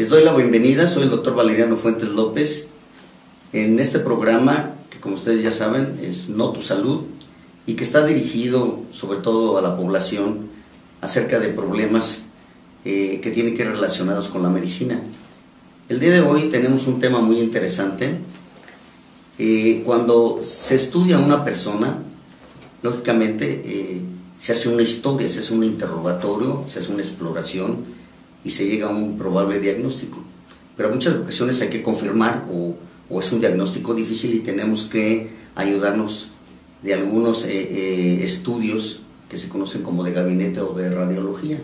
Les doy la bienvenida, soy el doctor Valeriano Fuentes López. En este programa, que como ustedes ya saben, es No Tu Salud y que está dirigido sobre todo a la población acerca de problemas eh, que tienen que ver relacionados con la medicina. El día de hoy tenemos un tema muy interesante. Eh, cuando se estudia a una persona, lógicamente eh, se hace una historia, se hace un interrogatorio, se hace una exploración y se llega a un probable diagnóstico. Pero muchas ocasiones hay que confirmar o, o es un diagnóstico difícil y tenemos que ayudarnos de algunos eh, eh, estudios que se conocen como de gabinete o de radiología.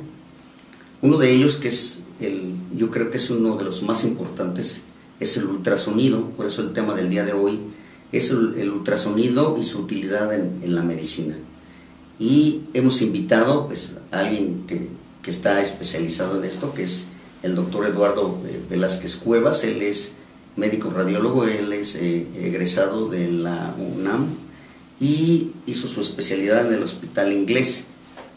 Uno de ellos, que es el, yo creo que es uno de los más importantes, es el ultrasonido, por eso el tema del día de hoy es el, ultrasonido y su utilidad en, en, la medicina. Y hemos invitado pues, a alguien que, que, está especializado en esto, que es el doctor Eduardo eh, Velázquez Cuevas, él es médico radiólogo, él es eh, egresado de la UNAM y hizo su especialidad en el hospital inglés.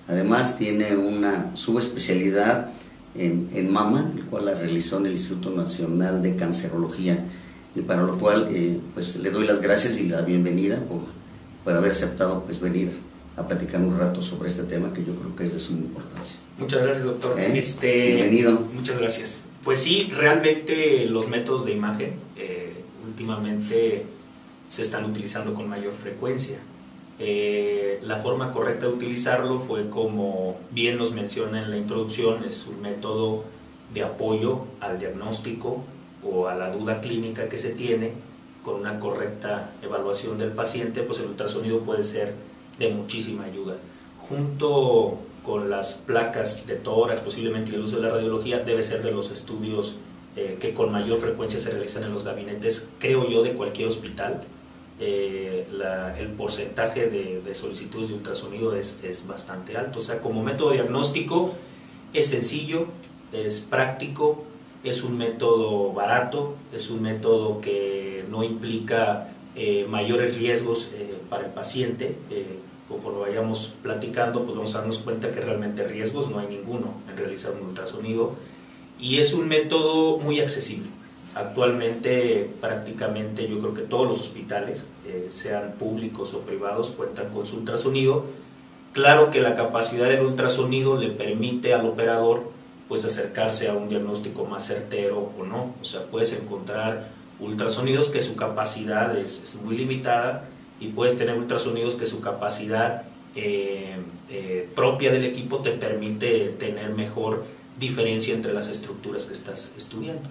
Además tiene una subespecialidad en, en mama, el cual la realizó en el Instituto Nacional de Cancerología y para lo cual eh, pues le doy las gracias y la bienvenida por, por haber aceptado pues venir a platicar un rato sobre este tema que yo creo que es de suma importancia. Muchas gracias, doctor. ¿Eh? Este, Bienvenido. Muchas gracias. Pues sí, realmente los métodos de imagen eh, últimamente se están utilizando con mayor frecuencia. Eh, la forma correcta de utilizarlo fue como bien nos menciona en la introducción, es un método de apoyo al diagnóstico o a la duda clínica que se tiene con una correcta evaluación del paciente, pues el ultrasonido puede ser de muchísima ayuda. Junto con las placas de tórax, posiblemente el uso de la radiología, debe ser de los estudios eh, que con mayor frecuencia se realizan en los gabinetes, creo yo, de cualquier hospital. Eh, la, el porcentaje de, de, solicitudes de ultrasonido es, es bastante alto. O sea, como método diagnóstico es sencillo, es práctico, es un método barato, es un método que no implica eh, mayores riesgos eh, para el paciente. Eh, conforme vayamos platicando, pues vamos a darnos cuenta que realmente riesgos no hay ninguno en realizar un ultrasonido. Y es un método muy accesible. Actualmente prácticamente yo creo que todos los hospitales, sean públicos o privados, cuentan con su ultrasonido. Claro que la capacidad del ultrasonido le permite al operador pues acercarse a un diagnóstico más certero o no. O sea, puedes encontrar ultrasonidos que su capacidad es, es muy limitada y puedes tener ultrasonidos que su capacidad eh, eh, propia del equipo te permite tener mejor diferencia entre las estructuras que estás estudiando.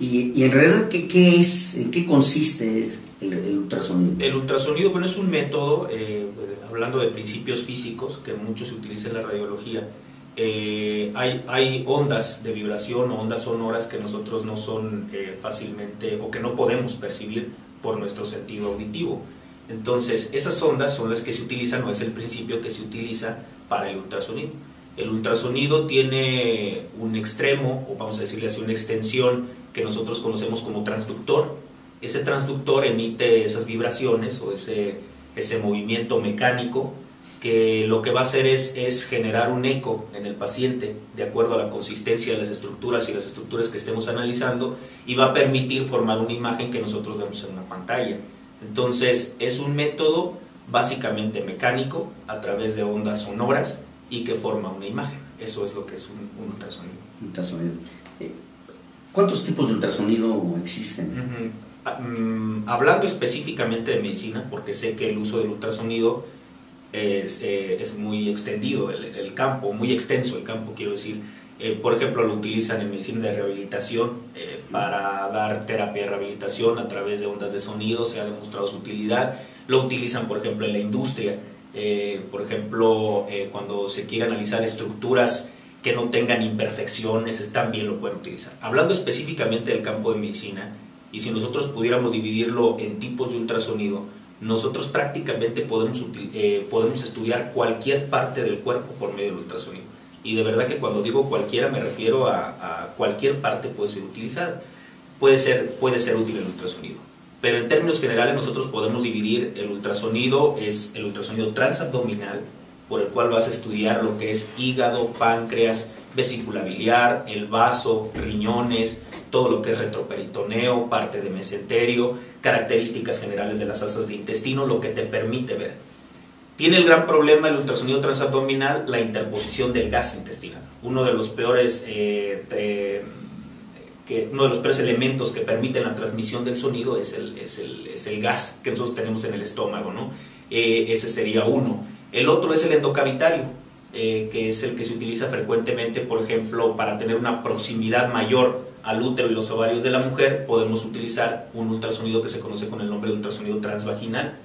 ¿Y, y en realidad qué, qué, es, en qué consiste el, el, ultrasonido? El ultrasonido bueno, es un método, eh, hablando de principios físicos, que mucho se utiliza en la radiología, eh, hay, hay, ondas de vibración o ondas sonoras que nosotros no son eh, fácilmente o que no podemos percibir por nuestro sentido auditivo. Entonces, esas ondas son las que se utilizan o es el principio que se utiliza para el ultrasonido. El ultrasonido tiene un extremo, o vamos a decirle así, una extensión que nosotros conocemos como transductor. Ese transductor emite esas vibraciones o ese, ese movimiento mecánico que lo que va a hacer es, es, generar un eco en el paciente de acuerdo a la consistencia de las estructuras y las estructuras que estemos analizando y va a permitir formar una imagen que nosotros vemos en una pantalla. Entonces es un método básicamente mecánico a través de ondas sonoras y que forma una imagen. Eso es lo que es un, un ultrasonido. ultrasonido. ¿Cuántos tipos de ultrasonido existen? Uh -huh. Hablando específicamente de medicina, porque sé que el uso del ultrasonido es, eh, es muy extendido el, el, campo, muy extenso el campo, quiero decir. Eh, por ejemplo, lo utilizan en medicina de rehabilitación eh, para dar terapia de rehabilitación a través de ondas de sonido, se ha demostrado su utilidad. Lo utilizan, por ejemplo, en la industria, por ejemplo, cuando se quiere analizar estructuras que no tengan imperfecciones, también lo pueden utilizar. Hablando específicamente del campo de medicina, y si nosotros pudiéramos dividirlo en tipos de ultrasonido, nosotros prácticamente podemos, eh, podemos estudiar cualquier parte del cuerpo por medio del ultrasonido. Y de verdad que cuando digo cualquiera me refiero a, cualquier parte puede ser utilizada. Puede ser, puede ser útil el ultrasonido. Pero en términos generales nosotros podemos dividir el ultrasonido, es el ultrasonido transabdominal, por el cual vas a estudiar lo que es hígado, páncreas, vesícula biliar, el vaso, riñones, todo lo que es retroperitoneo, parte de mesenterio, características generales de las asas de intestino, lo que te permite ver. Tiene el gran problema el ultrasonido transabdominal, la interposición del gas intestinal. Uno de los peores, eh, que, uno de los peores elementos que permiten la transmisión del sonido es el, es el, es el gas que nosotros tenemos en el estómago. ¿no? Eh, ese sería uno. El otro es el endocavitario, eh, que es el que se utiliza frecuentemente, por ejemplo, para tener una proximidad mayor al útero y los ovarios de la mujer, podemos utilizar un ultrasonido que se conoce con el nombre de ultrasonido transvaginal.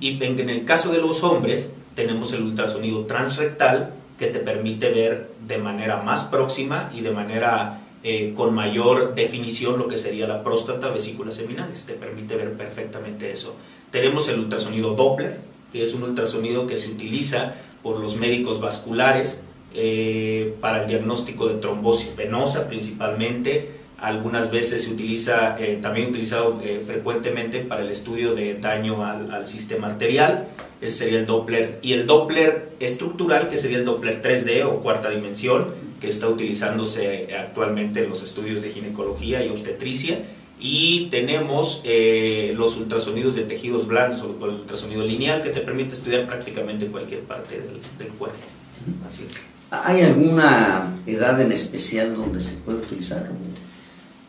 Y en el caso de los hombres, tenemos el ultrasonido transrectal, que te permite ver de manera más próxima y de manera eh, con mayor definición lo que sería la próstata, vesículas seminales. Te permite ver perfectamente eso. Tenemos el ultrasonido Doppler, que es un ultrasonido que se utiliza por los médicos vasculares eh, para el diagnóstico de trombosis venosa principalmente, algunas veces se utiliza, eh, también utilizado eh, frecuentemente para el estudio de daño al, sistema arterial, ese sería el Doppler, y el Doppler estructural, que sería el Doppler 3D o cuarta dimensión, que está utilizándose actualmente en los estudios de ginecología y obstetricia, y tenemos eh, los ultrasonidos de tejidos blandos o el ultrasonido lineal, que te permite estudiar prácticamente cualquier parte del, del cuerpo. Así es. ¿Hay alguna edad en especial donde se puede utilizar?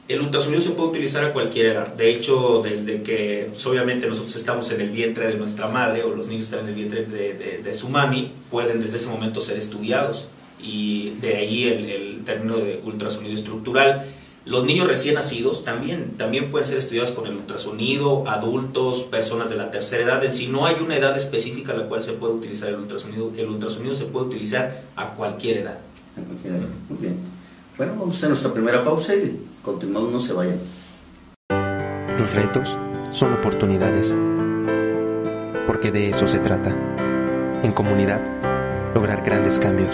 El ultrasonido se puede utilizar a cualquier edad. De hecho, desde que pues, obviamente nosotros estamos en el vientre de nuestra madre o los niños están en el vientre de, su mami, pueden desde ese momento ser estudiados. Y de ahí el, término de ultrasonido estructural. Los niños recién nacidos también, también pueden ser estudiados con el ultrasonido, adultos, personas de la tercera edad. En sí no hay una edad específica a la cual se puede utilizar el ultrasonido. El ultrasonido se puede utilizar a cualquier edad. A cualquier edad. Muy bien. Bueno, vamos a hacer nuestra primera pausa y continuamos, no se vayan. Los retos son oportunidades, porque de eso se trata. En comunidad, lograr grandes cambios,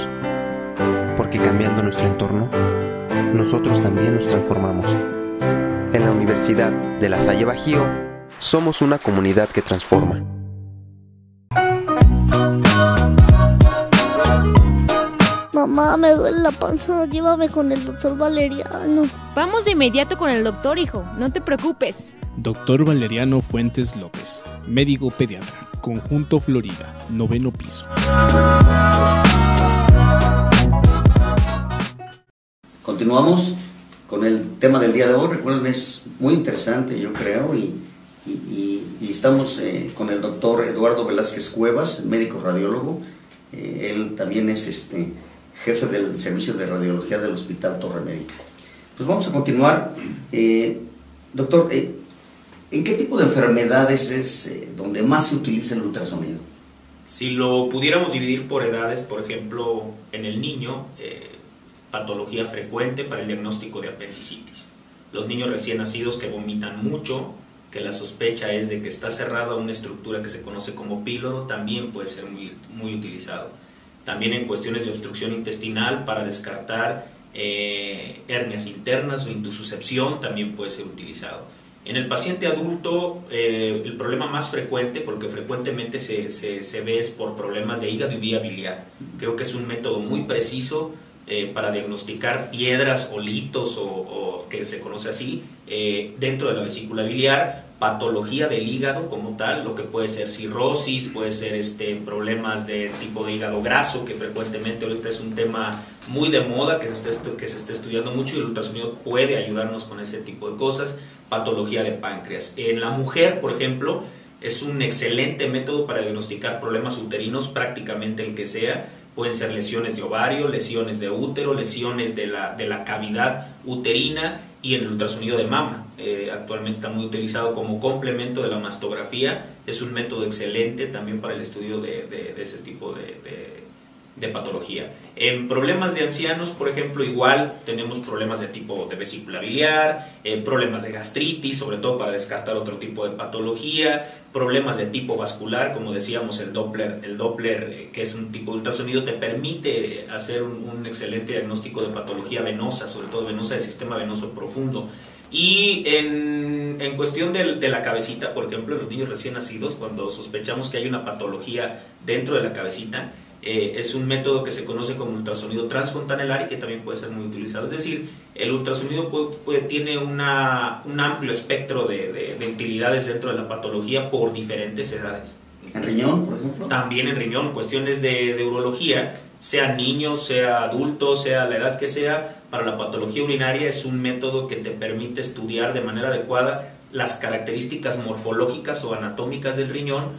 porque cambiando nuestro entorno, nosotros también nos transformamos. En la Universidad de La Salle Bajío, somos una comunidad que transforma. Mamá, me duele la panza, llévame con el doctor Valeriano. Vamos de inmediato con el doctor, hijo, no te preocupes. Doctor Valeriano Fuentes López, médico pediatra, Conjunto Florida, noveno piso. Continuamos con el tema del día de hoy. Recuerden, es muy interesante, yo creo, y, estamos eh, con el doctor Eduardo Velázquez Cuevas, médico radiólogo. Eh, él también es este jefe del servicio de radiología del Hospital Torre Médica. Pues vamos a continuar. Eh, doctor, eh, ¿en qué tipo de enfermedades es eh, donde más se utiliza el ultrasonido? Si lo pudiéramos dividir por edades, por ejemplo, en el niño, patología frecuente para el diagnóstico de apendicitis. Los niños recién nacidos que vomitan mucho, que la sospecha es de que está cerrada una estructura que se conoce como píloro, también puede ser muy, muy utilizado también en cuestiones de obstrucción intestinal para descartar eh, hernias internas o intususcepción también puede ser utilizado. En el paciente adulto, eh, el problema más frecuente, porque frecuentemente se, se, ve es por problemas de hígado y vía biliar. Creo que es un método muy preciso eh, para diagnosticar piedras o litos, o que se conoce así, dentro de la vesícula biliar patología del hígado como tal, lo que puede ser cirrosis, puede ser este, problemas de tipo de hígado graso, que frecuentemente ahorita es un tema muy de moda, que se, está, que se está estudiando mucho y el ultrasonido puede ayudarnos con ese tipo de cosas, patología de páncreas. En la mujer, por ejemplo, es un excelente método para diagnosticar problemas uterinos, prácticamente el que sea, pueden ser lesiones de ovario, lesiones de útero, lesiones de la, de la cavidad uterina y en el ultrasonido de mama. Eh, actualmente está muy utilizado como complemento de la mastografía. Es un método excelente también para el estudio de, ese tipo de, patología. En problemas de ancianos, por ejemplo, igual tenemos problemas de tipo de vesícula biliar, eh, problemas de gastritis, sobre todo para descartar otro tipo de patología, problemas de tipo vascular, como decíamos, el Doppler, el Doppler eh, que es un tipo de ultrasonido, te permite hacer un, un excelente diagnóstico de patología venosa, sobre todo venosa del sistema venoso profundo Y en, en cuestión de, de, la cabecita, por ejemplo, en los niños recién nacidos, cuando sospechamos que hay una patología dentro de la cabecita, eh, es un método que se conoce como ultrasonido transfontanelar y que también puede ser muy utilizado. Es decir, el ultrasonido tiene una, un amplio espectro de, de, utilidades dentro de la patología por diferentes edades. ¿En riñón, por ejemplo? También en riñón, cuestiones de, de urología, sea niños, sea adultos, sea la edad que sea, para la patología urinaria es un método que te permite estudiar de manera adecuada las características morfológicas o anatómicas del riñón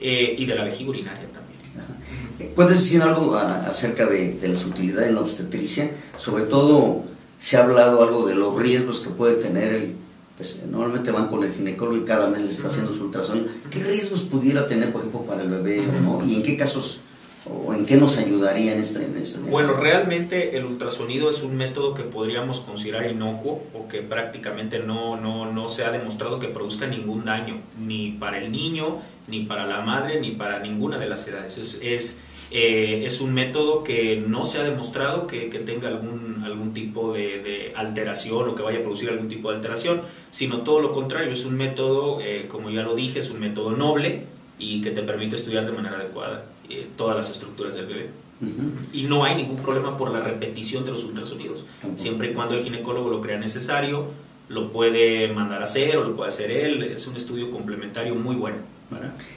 eh, y de la vejiga urinaria también. ¿Puedes decir algo acerca de, de las utilidades en la obstetricia? Sobre todo, se ha hablado algo de los riesgos que puede tener el, pues, normalmente van con el ginecólogo y cada mes le está haciendo su ultrasonido. ¿Qué riesgos pudiera tener, por ejemplo, para el bebé no? y en qué casos o en qué nos ayudaría en este, en este Bueno, realmente el ultrasonido es un método que podríamos considerar inocuo o que prácticamente no, no, no se ha demostrado que produzca ningún daño, ni para el niño, ni para la madre, ni para ninguna de las edades. Es, es eh, es un método que no se ha demostrado que, que tenga algún, algún tipo de, de, alteración o que vaya a producir algún tipo de alteración, sino todo lo contrario, es un método, eh, como ya lo dije, es un método noble y que te permite estudiar de manera adecuada eh, todas las estructuras del bebé. Uh -huh. Y no hay ningún problema por la repetición de los ultrasonidos, -huh. siempre y cuando el ginecólogo lo crea necesario, lo puede mandar a hacer o lo puede hacer él, es un estudio complementario muy bueno.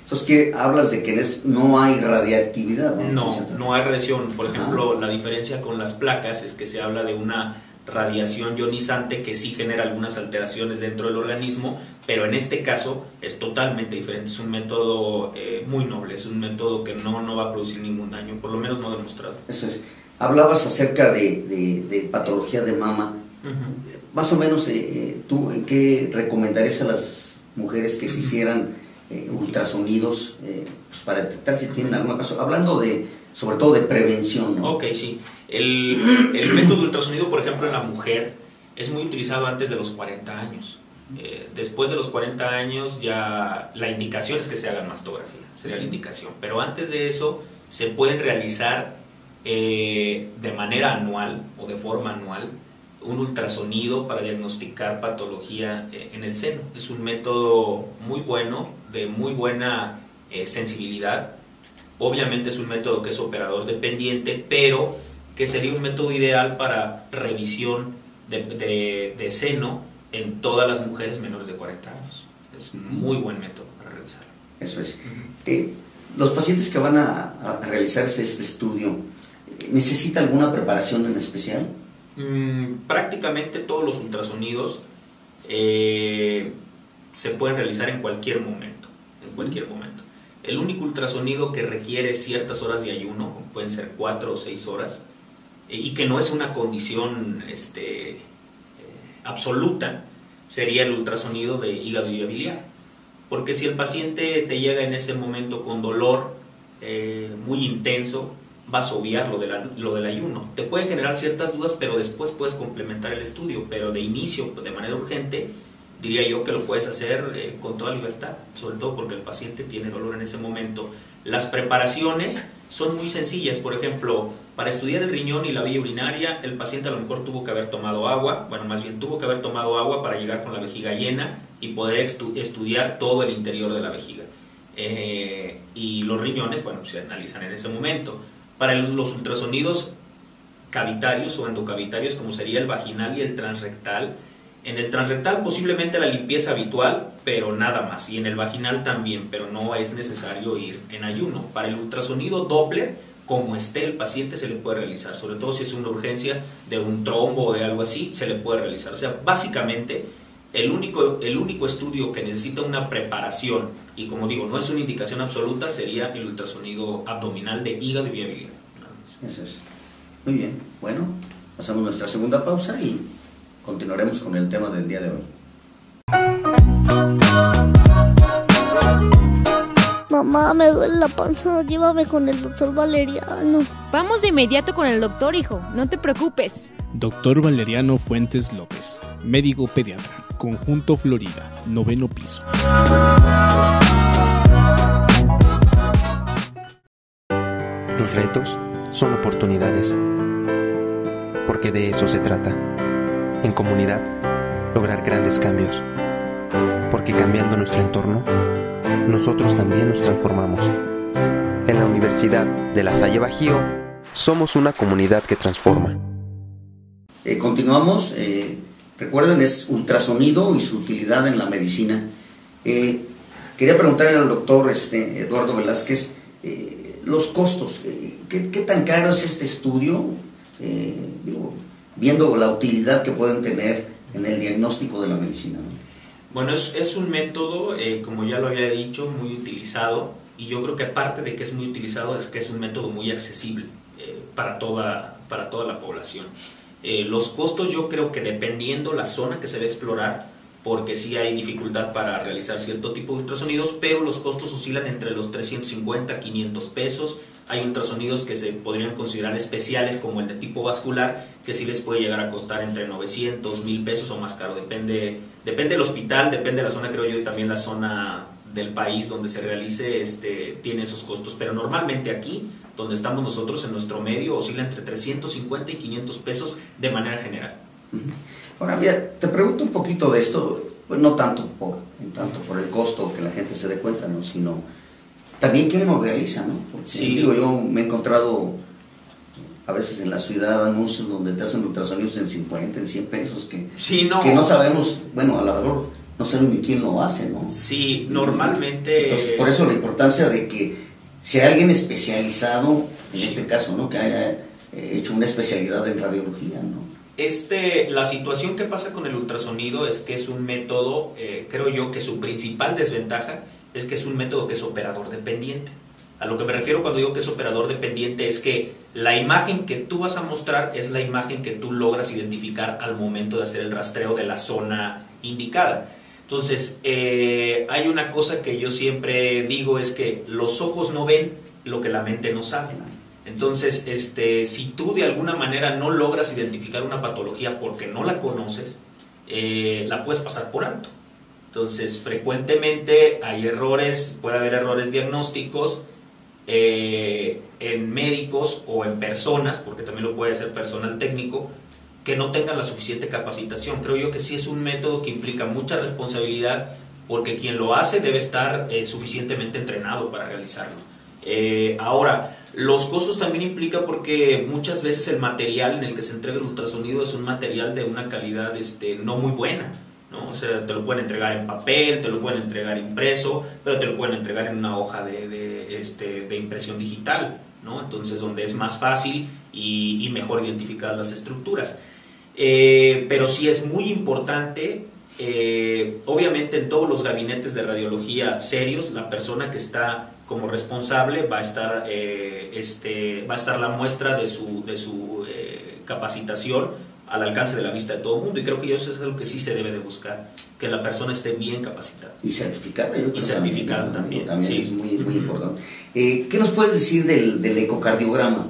Entonces, ¿qué hablas de que no hay radiactividad? No, no, no hay radiación. Por ejemplo, ah. la diferencia con las placas es que se habla de una radiación ionizante que sí genera algunas alteraciones dentro del organismo, pero en este caso es totalmente diferente. Es un método eh, muy noble, es un método que no, no va a producir ningún daño, por lo menos no demostrado. Eso es. Hablabas acerca de, de, de patología de mama. Uh -huh. Más o menos, eh, ¿tú qué recomendarías a las mujeres que se hicieran eh, ultrasonidos eh, pues para detectar si tienen alguna caso? Hablando de, sobre todo de prevención. ¿no? Ok, sí. El, el, método ultrasonido, por ejemplo, en la mujer es muy utilizado antes de los 40 años. Eh, después de los 40 años ya la indicación es que se haga mastografía, sería la indicación. Pero antes de eso se pueden realizar eh, de manera anual o de forma anual un ultrasonido para diagnosticar patología eh, en el seno. Es un método muy bueno, de muy buena sensibilidad. Obviamente es un método que es operador dependiente, pero que sería un método ideal para revisión de, de, de, seno en todas las mujeres menores de 40 años. Es un muy buen método para realizarlo. Eso es. Eh, los pacientes que van a, a, realizarse este estudio, ¿necesita alguna preparación en especial? Mm, prácticamente todos los ultrasonidos eh, se pueden realizar en cualquier momento. En cualquier momento. El único ultrasonido que requiere ciertas horas de ayuno, pueden ser 4 o 6 horas, y que no es una condición este, eh, absoluta, sería el ultrasonido de hígado y biliar. Porque si el paciente te llega en ese momento con dolor eh, muy intenso, vas a obviar lo, de la, lo del ayuno. Te puede generar ciertas dudas, pero después puedes complementar el estudio. Pero de inicio, de manera urgente, diría yo que lo puedes hacer eh, con toda libertad, sobre todo porque el paciente tiene dolor en ese momento. Las preparaciones son muy sencillas, por ejemplo, para estudiar el riñón y la vía urinaria, el paciente a lo mejor tuvo que haber tomado agua, bueno, más bien tuvo que haber tomado agua para llegar con la vejiga llena y poder estu estudiar todo el interior de la vejiga. Eh, y los riñones, bueno, se analizan en ese momento. Para el, los ultrasonidos cavitarios o endocavitarios, como sería el vaginal y el transrectal, en el transrectal posiblemente la limpieza habitual, pero nada más. Y en el vaginal también, pero no es necesario ir en ayuno. Para el ultrasonido Doppler, como esté el paciente, se le puede realizar. Sobre todo si es una urgencia de un trombo o de algo así, se le puede realizar. O sea, básicamente, el único, el único estudio que necesita una preparación, y como digo, no es una indicación absoluta, sería el ultrasonido abdominal de hígado y viabilidad. Eso es. Muy bien. Bueno, pasamos nuestra segunda pausa y continuaremos con el tema del día de hoy. Mamá, me duele la panza, llévame con el doctor Valeriano. Vamos de inmediato con el doctor, hijo, no te preocupes. Doctor Valeriano Fuentes López, médico pediatra, Conjunto Florida, noveno piso. Los retos son oportunidades, porque de eso se trata. En comunidad, lograr grandes cambios. Porque cambiando nuestro entorno, nosotros también nos transformamos. En la Universidad de La Salle Bajío, somos una comunidad que transforma. Eh, continuamos. eh, recuerden, es ultrasonido y su utilidad en la medicina. Eh, quería preguntarle al doctor este, Eduardo Velázquez los costos. ¿qué, qué tan caro es este estudio? Digo, viendo la utilidad que pueden tener en el diagnóstico de la medicina. ¿no? Bueno, es, es un método, eh, como ya lo había dicho, muy utilizado y yo creo que aparte de que es muy utilizado es que es un método muy accesible eh, para, toda, para toda la población. Eh, los costos yo creo que dependiendo la zona que se va a explorar, porque sí hay dificultad para realizar cierto tipo de ultrasonidos, pero los costos oscilan entre los 350 500 pesos. Hay ultrasonidos que se podrían considerar especiales como el de tipo vascular, que sí les puede llegar a costar entre 900, 1000 pesos o más caro. Depende, depende del hospital, depende de la zona, creo yo, y también la zona del país donde se realice este, tiene esos costos. Pero normalmente aquí, donde estamos nosotros en nuestro medio, oscila entre 350 y 500 pesos de manera general. Ahora, mira, te pregunto un poquito de esto, pues no tanto por, en tanto por el costo que la gente se dé cuenta, ¿no? sino también quién lo realiza, ¿no? Porque, Sí. digo, yo me he encontrado a veces en la ciudad anuncios donde te hacen ultrasonidos en 50, en 100 pesos, que, Sí, no. que no sabemos, bueno, a lo mejor no sabemos ni quién lo hace, ¿no? Sí, normalmente... Entonces, por eso la importancia de que sea alguien especializado, en Sí. este caso, ¿no? Que haya eh, hecho una especialidad en radiología, ¿no? Este, la situación que pasa con el ultrasonido es que es un método, eh, creo yo que su principal desventaja es que es un método que es operador dependiente. A lo que me refiero cuando digo que es operador dependiente es que la imagen que tú vas a mostrar es la imagen que tú logras identificar al momento de hacer el rastreo de la zona indicada. Entonces, eh, hay una cosa que yo siempre digo es que los ojos no ven lo que la mente no sabe. Entonces, este, si tú de alguna manera no logras identificar una patología porque no la conoces, eh, la puedes pasar por alto. Entonces, frecuentemente hay errores, puede haber errores diagnósticos eh, en médicos o en personas, porque también lo puede hacer personal técnico, que no tengan la suficiente capacitación. Creo yo que sí es un método que implica mucha responsabilidad, porque quien lo hace debe estar eh, suficientemente entrenado para realizarlo. Ahora, los costos también implica porque muchas veces el material en el que se entrega el ultrasonido es un material de una calidad este, no muy buena. ¿no? O sea, te lo pueden entregar en papel, te lo pueden entregar impreso, pero te lo pueden entregar en una hoja de, de, este, de impresión digital, ¿no? Entonces, donde es más fácil y, mejor identificar las estructuras. Eh, pero sí es muy importante, eh, obviamente en todos los gabinetes de radiología serios, la persona que está como responsable va a estar, eh, este, va a estar la muestra de su, de su eh, capacitación al alcance de la vista de todo el mundo y creo que eso es algo que sí se debe de buscar, que la persona esté bien capacitada. Y certificada, yo creo. certificada también, También sí. es muy, muy Ujú. importante. Eh, ¿Qué nos puedes decir del, del ecocardiograma?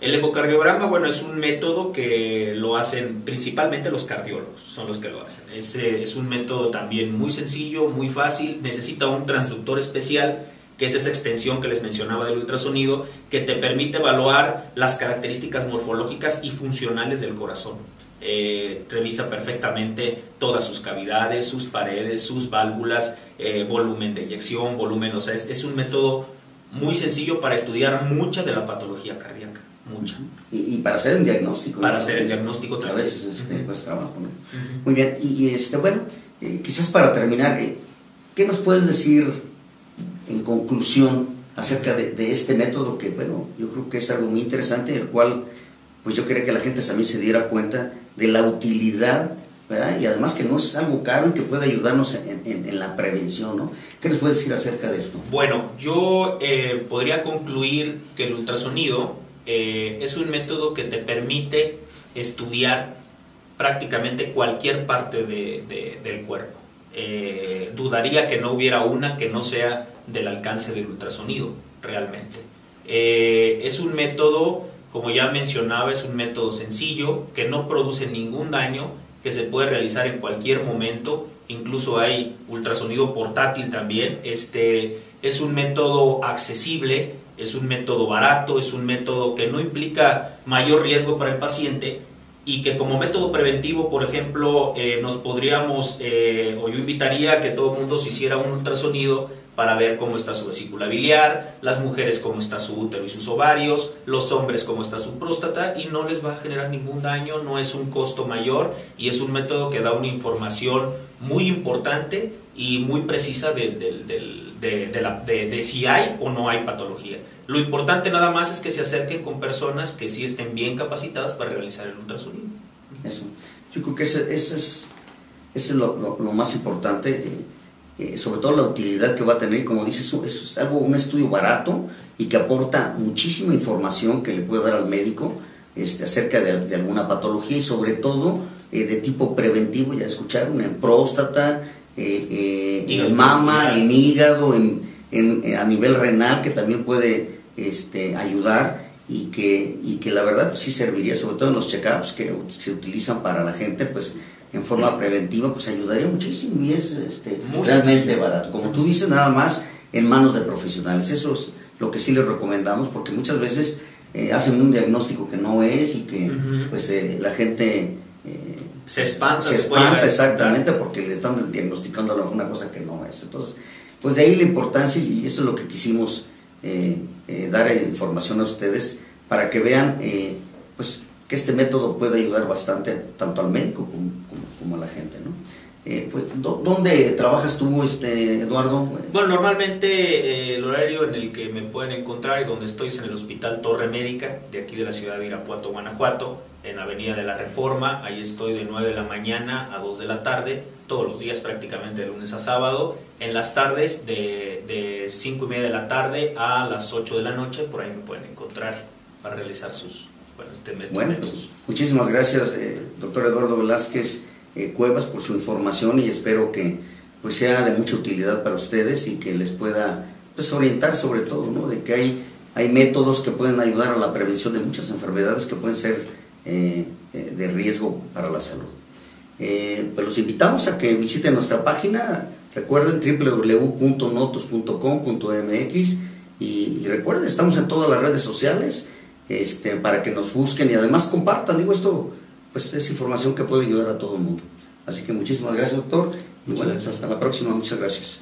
El ecocardiograma, bueno, es un método que lo hacen principalmente los cardiólogos, son los que lo hacen. Es, eh, es un método también muy sencillo, muy fácil, necesita un transductor especial, que es esa extensión que les mencionaba del ultrasonido, que te permite evaluar las características morfológicas y funcionales del corazón. Eh, revisa perfectamente todas sus cavidades, sus paredes, sus válvulas, eh, volumen de eyección, volumen, o sea, es, es un método muy sencillo para estudiar mucha de la patología cardíaca, mucha. Y, y para hacer un diagnóstico. Para ¿no? hacer el diagnóstico A veces este, pues trabajo, ¿no? Ujú. Muy bien, y, y, este, bueno, eh, quizás para terminar, ¿qué nos puedes decir en conclusión acerca de, de este método que, bueno, yo creo que es algo muy interesante, el cual, pues yo quería que la gente también se diera cuenta de la utilidad, ¿verdad? Y además que no es algo caro y que puede ayudarnos en, en- en la prevención, ¿no? ¿Qué nos puedes decir acerca de esto? Bueno, yo eh, podría concluir que el ultrasonido eh, es un método que te permite estudiar prácticamente cualquier parte de- de- del cuerpo. Eh, dudaría que no hubiera una que no sea del alcance del ultrasonido, realmente. Eh, es un método, como ya mencionaba, es un método sencillo, que no produce ningún daño, que se puede realizar en cualquier momento, incluso hay ultrasonido portátil también. Este es un método accesible, es un método barato, es un método que no implica mayor riesgo para el paciente y que como método preventivo, por ejemplo, eh, nos podríamos, eh, o yo invitaría a que todo el mundo se hiciera un ultrasonido para ver cómo está su vesícula biliar, las mujeres cómo está su útero y sus ovarios, los hombres cómo está su próstata y no les va a generar ningún daño, no es un costo mayor y es un método que da una información muy importante y muy precisa de, de si hay o no hay patología. Lo importante nada más es que se acerquen con personas que sí estén bien capacitadas para realizar el ultrasonido. Eso. Yo creo que ese, es, ese es lo, más importante, eh, eh, sobre todo la utilidad que va a tener, como dices, eso es algo, un estudio barato y que aporta muchísima información que le puede dar al médico este, acerca de, alguna patología y sobre todo eh, de tipo preventivo, ya escucharon, en próstata, en mama, en hígado, en en, a nivel renal que también puede este, ayudar y que, y que la verdad pues, sí serviría, sobre todo en los check-ups que se utilizan para la gente, pues en forma preventiva, pues ayudaría muchísimo y es este, realmente barato. Como tú dices, nada más en manos de profesionales. Eso es lo que sí les recomendamos porque muchas veces eh, hacen un diagnóstico que no es y que pues eh, la gente... Se espanta. Se espanta exactamente porque le están diagnosticando una cosa que no es. Entonces, pues de ahí la importancia y eso es lo que quisimos eh, eh, dar información a ustedes para que vean eh, pues que este método puede ayudar bastante tanto al médico como, a la gente. ¿no? Pues, ¿Dónde trabajas tú, este, Eduardo? Bueno, normalmente el horario en el que me pueden encontrar y donde estoy es en el Hospital Torre Médica, de aquí de la ciudad de Irapuato, Guanajuato, en Avenida de la Reforma. Ahí estoy de 9 de la mañana a 2 de la tarde todos los días prácticamente de lunes a sábado, en las tardes de, de 5 y media de la tarde a las 8 de la noche, por ahí me pueden encontrar para realizar sus... Bueno, este, bueno pues, muchísimas gracias, eh, doctor Eduardo Velázquez eh, Cuevas, por su información y espero que pues sea de mucha utilidad para ustedes y que les pueda pues, orientar sobre todo, ¿no? de que hay, hay métodos que pueden ayudar a la prevención de muchas enfermedades que pueden ser eh, de riesgo para la salud. Eh, pues los invitamos a que visiten nuestra página, recuerden www.notos.com.mx y, recuerden, estamos en todas las redes sociales este, para que nos busquen y además compartan, digo esto, pues es información que puede ayudar a todo el mundo. Así que muchísimas gracias doctor y bueno, hasta la próxima, muchas gracias.